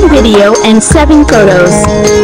one video and seven photos.